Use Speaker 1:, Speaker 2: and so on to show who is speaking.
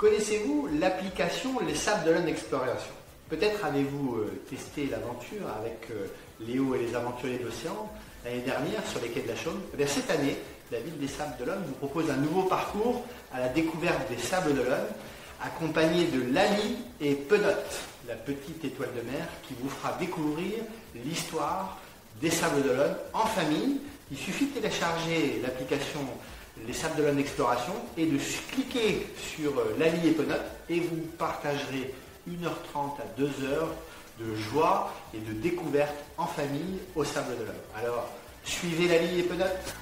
Speaker 1: Connaissez-vous l'application Les Sables d'Olonne Exploration Peut-être avez-vous euh, testé l'aventure avec euh, Léo et les aventuriers de l'océan l'année dernière sur les quais de la Chaume? Eh cette année, la ville des Sables d'Olonne vous propose un nouveau parcours à la découverte des Sables d'Olonne, accompagné de Lali et Penotte, la petite étoile de mer qui vous fera découvrir l'histoire des Sables d'Olonne en famille. Il suffit de télécharger l'application les Sables d'Olonne Exploration et de cliquer sur euh, Lali et Penotte et vous partagerez 1h30 à 2h de joie et de découverte en famille au Sable d'Olonne. Alors, suivez Lali et Penotte